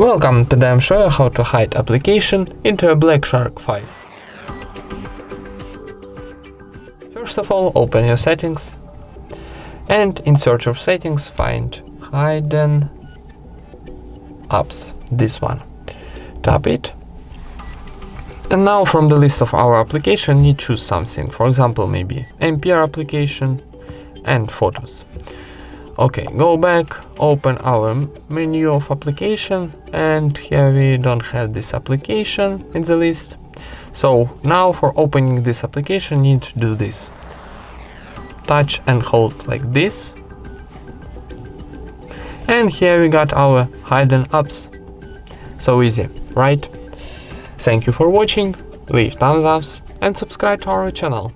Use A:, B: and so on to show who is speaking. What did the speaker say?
A: Welcome today I'm showing how to hide application into a Black Shark 5. First of all, open your settings and in search of settings find hidden apps, this one. Tap it and now from the list of our application you choose something, for example maybe Ampere application and photos. Okay, go back, open our menu of application and here we don't have this application in the list. So now for opening this application you need to do this. Touch and hold like this. And here we got our hidden apps. So easy, right? Thank you for watching, leave thumbs ups and subscribe to our channel.